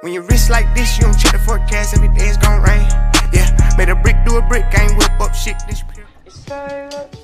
When you wrist like this, you don't check the forecast, every day it's gon' rain. Yeah, made a brick do a brick, I ain't whip up shit this pure.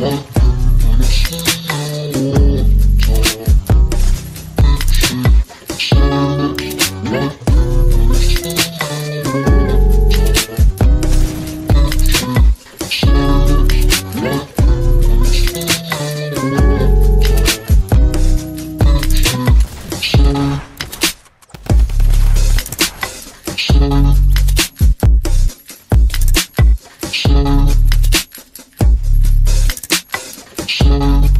One. Thank